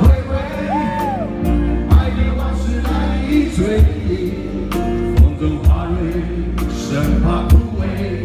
回味爱的往事难以追忆风中花蕊深怕枯萎。